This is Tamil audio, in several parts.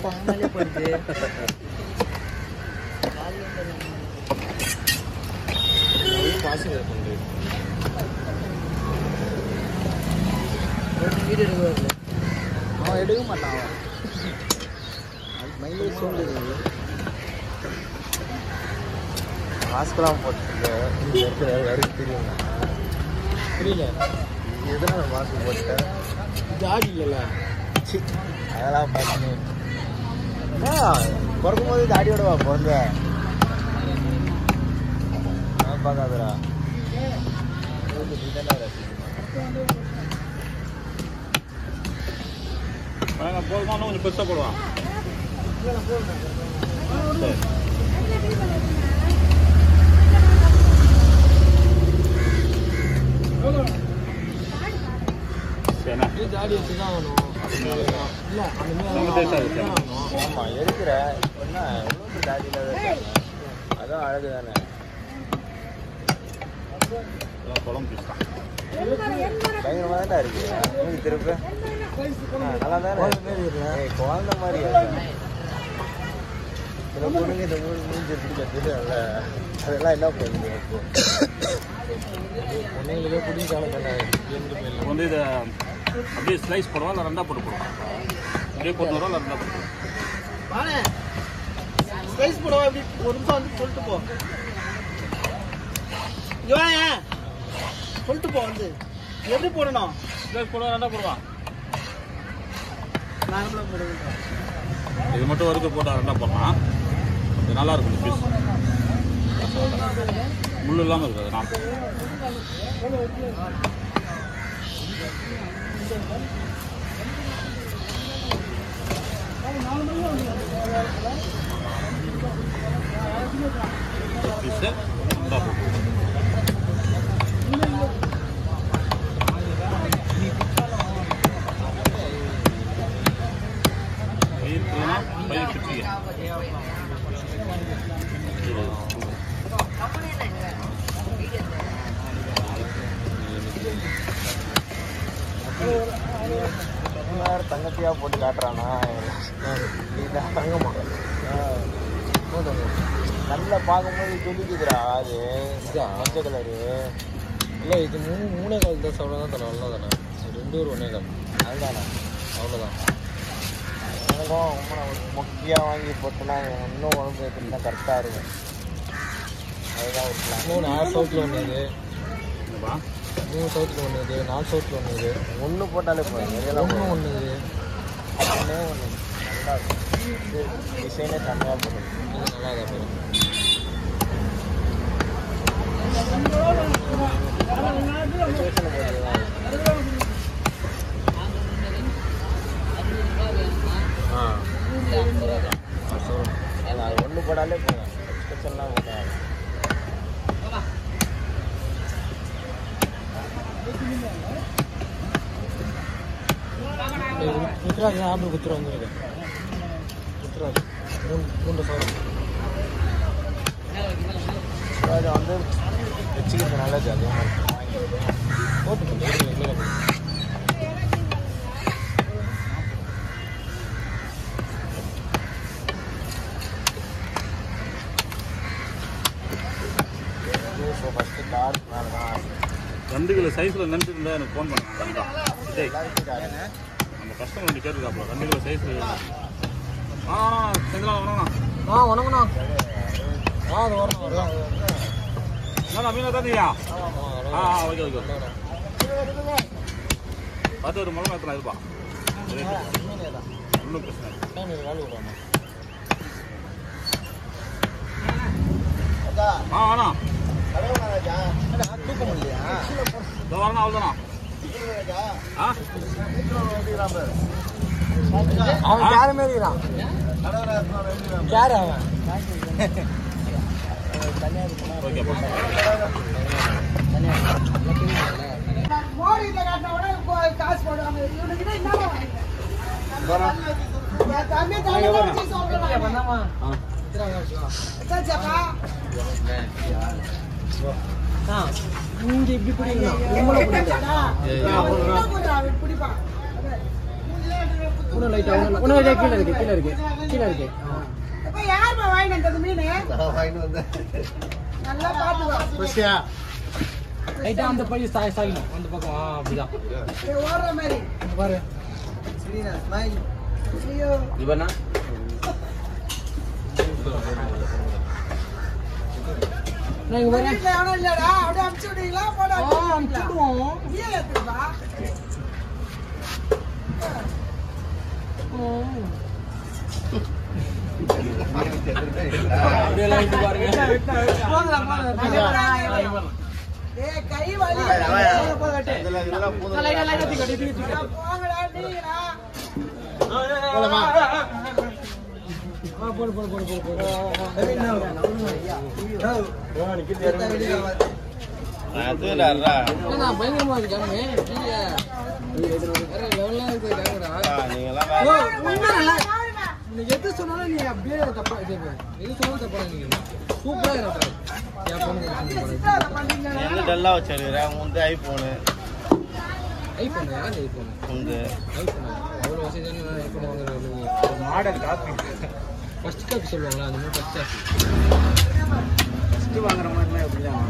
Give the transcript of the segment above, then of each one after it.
Pangalip po hindi. Passing it on this. What did you do? No, I do not மாஸ்க்லாம் போட்டுருக்கு எல்லாருக்கும் தெரியும்? புரியல. எதனால மாஸ்க் போட்டேன் ஜாடி இல்லைல்ல அதெல்லாம் பார்த்து பிறக்கும் போது தாடியோட வா பிறந்த? நான் பார்க்காதடா. நீ தானே ரசிக்கணும் போதுமா இன்னும் கொஞ்சம் பெருசாக போடுவான் சரி சரிண்ணா தாடி வச்சு தான் ஆகணும் இல்லை நம்ம taste ஆ இருக்கு. ஆமா எடுக்கிற என்ன எவ்வளோ அதான் அழகு தானே இதெல்லாம் தான் தானே இருக்கு திருப்பி நல்லா தானே குழந்தை மாதிரி சில பொண்ணுங்க இந்த மூணு மூஞ்சி பிடிக்கிறது அல்ல அதெல்லாம் என்ன பண்ணுங்க இப்போ பொண்ணுங்களுக்கே வந்து இதை அப்படியே ஸ்லைஸ் போடுவா? இல்லை ரெண்டா போட்டு போடுவா? அப்படியே போட்டு வரோம் இல்லை போட்டு போடுவா? வாணே. ஸ்பைஸ் போடவா? இப்படி ஒரு நிமிஷம் வந்து சொல்லிட்டு போ. சொல்லிட்டு போ வந்து. எப்படி போடணும்? ஸ்லைஸ் போடுவா ரெண்டா போடுவா? நார்மலாக போடுவேன் இது மட்டும் வறுத்து போட்டால் ரெண்டா போடலாம். இது நல்லா இருக்கும் இந்த பீஸ் முள் இல்லாமல் இருக்குது நான். பீஸு ரெண்டா தங்கத்தையா போட்டு காட்டுறானா இதுதான் தங்கமா நல்லா பார்க்கும்போது துடிக்குதுடா அது மஞ்சள் கலரு இல்லை இது மூணு மூணே கால் தான் சொல்ல தான் நல்லா தானே ரெண்டு ஒரு ஒன்றே கால் அதுதானே அவ்வளோதான் எனக்கும் ரொம்ப நான் முக்கியாக வாங்கி போட்டுனா இன்னும் உடம்பு எப்படின்னா கரெக்டாக இருக்கும். அதுதான் ஒரு பிளான் ஆறு சவுத்தில் ஒன்று இது மூணு சவுத்தில் ஒன்று இது நாலு சவுத்தில் ஒன்று இது ஒன்று போட்டாலே போதும். ஒன்று ஒன்று இது ஒன்றே ஒன்று நல்லா இருக்கும் டிசைனே செம்மையாக போடும் நல்லா தான் போடும் ஆ அது ஒன்று போட்டாலே போதும் எக்ஸ்பெக்ஷன்லாம் போட்டால் குத்துராஜ் ஆம்பு குத்துரு வந்துருக்கு குத்துராஜ் மூணு மூன்று சவரம் அது வந்து வச்சுக்கிறது நல்லது அதே மாதிரி போட்டு ஃபஸ்ட்டு டார்க் மேலே ரெண்டு கிலோ சைஸில் நண்டு இருந்தால் எனக்கு ஃபோன் பண்ணுங்க எல்லாருக்கும் டார்க் நம்ம கஸ்டமர் ரெண்டு ரெண்டு கிலோ சைஸ் ஆ செந்திலா வரணும்ண்ணா ஆ வணக்கண்ணா ஆ அது வரணும் வரலாம் என்னண்ணா மீன் தந்தியா ஆ ஆ ஓகே ஓகே பார்த்து ஒரு மிளகா எத்தனை இருப்பா ஒன்றும் பிரச்சனை இல்லை. ஆ வேணா தூக்க முடியலையா? அவ்வளோதானா அவன் கேர மாரி இருக்கிறான் கேர அவன். காட்டின உடனே காசு போடுவாங்க இங்க இப்படி பிடிக்கணும். பிடிக்கணும்? பிடிப்பான் லைட்டா இன்னும் லைட்டா கீழே இருக்கு கீழே இருக்கு கீழே இருக்கு. இப்ப யாரும்மா வாங்கிட்டு வந்தது மீன்? நல்லா பாத்துக்கோ. லைட்டா அந்த பழி சாய் சாயணும் அந்த பக்கம் ஆ அப்படிதான். இது ஓடுற மாதிரி. இங்க பாரு ஐயோ. இவனா? நான் இங்க வரேன் எவனும் இல்லடா. அப்படியே அமுச்சு விடுவீங்களா? போட. ஆ அனுப்பிடுவோம் நீயே எடுத்துப்பா அப்படியே லைட் போடு போடு போடு போடு போடு. பயங்கரமா இருக்கு கேமு வேற லெவல்லாம் இருக்கு கேமரா ஓ உண்மையா நீ எது சொன்னாலும் நீ அப்படியே தப்பா எது சொன்னாலும் தப்பா நீங்க சூப்பரா இருக்கா. என்ன டல்லா வச்சிருக்கிற முந்தைய ஐபோனு. ஐபோன் யார் ஐபோன்? முந்து ஐபோன். அவ்வளோ வசதியான ஐபோன் வாங்குறது மாடல் காப்பி ஃபர்ஸ்ட் காப்பி சொல்லுவாங்களா அந்த மாதிரி ஃபர்ஸ்ட் காப்பி ஃபஸ்ட்டு வாங்குற மாதிரிலாம் எப்படிலாம்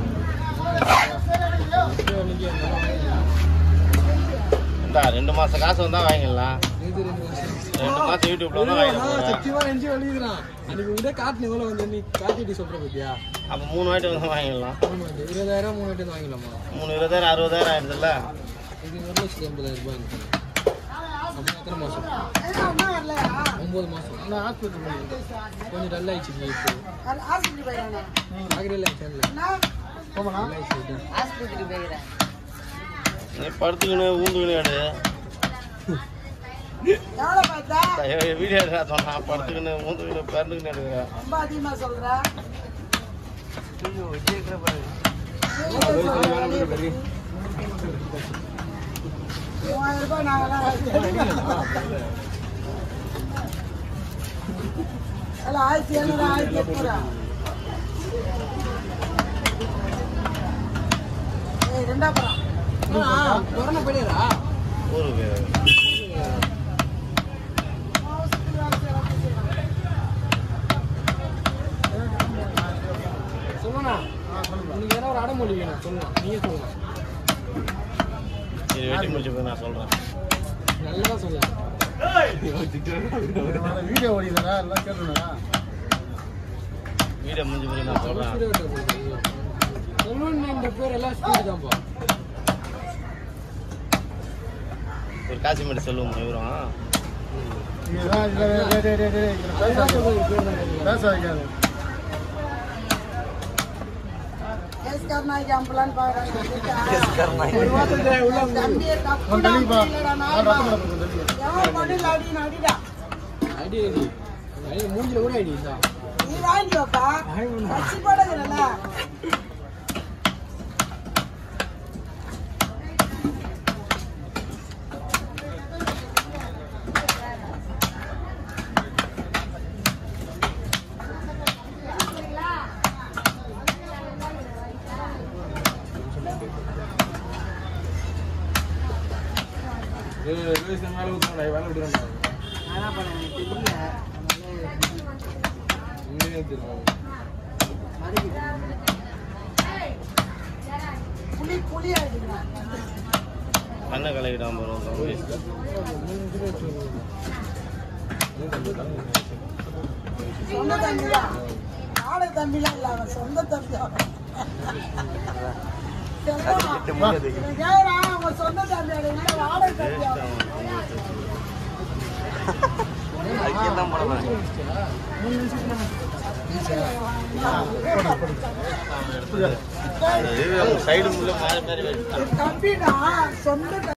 ரெண்டு மாசம் காசு வந்தா வாங்கிடலாம் ரெண்டு மாசம். யூடியூப்ல வந்தா வாங்கிடலாம். சத்தியமா நெஞ்சு வலிக்குதுறான் அன்னைக்கு காட்டின எவ்வளோ வந்து? நீ காட்டிட்டு சொல்ற பத்தியா அப்ப மூணு வாட்டி வந்து வாங்கிடலாம். இருபதாயிரம் மூணு வாட்டி வாங்கிடலாமா? மூணு இருபதாயிரம் அறுபதாயிரம் ஆயிடுதுல்ல. இது ஒரு லட்சத்தி எண்பதாயிரம் ரூபாய் இருக்கு அப்போ எத்தனை மாசம்? ஒன்பது மாசம். நான் ஹாஸ்பிட்டல் போயிருந்தேன் கொஞ்சம் டல் ஆயிடுச்சு இப்போ. ஆகிரில் ஆயிடுச்சு பார்த்தா? வீடியோ சொன்னா. படுத்துக்கின்னு ஊந்துக்கின்னு பிறந்துக்கின்னு எடுக்கிற. ரொம்ப அதிகமா சொல்ற. மூவாயிரம் ரூபாய் நாங்கெல்லாம் ஆயிரத்தி எழுநூறு ஆயிரத்தி எட்நூறா ஏய் ரெண்டா படம் கொரோனா போயிடுறா சொல்லுண்ணா உனக்கு ஏதாவது ஒரு அடமொழி வேணும் சொல்லலாம் நீயே சொல்லலாம் இது வெட்டி முடிச்சு நான் சொல்றேன் நல்லதா சொல்லலாம் வீடியோ ஓடிதானா எல்லாம் கேட்டுனா வீடியோ முடிஞ்சு போய் நான் சொல்றேன் சொல்லுன்னு இந்த பேர் எல்லாம் ஸ்பீடு தான்ப்பா ஒரு காசி மட்டும் சொல்லுவோம் இவரும் இதுதான் பேச மூஞ்சில கூட அடி இந்தா நீ போடுகிறல்ல மேலே கலக்கிட்டான் போகிறோம் சொந்த தம்பி தான் சொந்த தம்பி சொந்த சைடு உள்ள மாறி சொந்த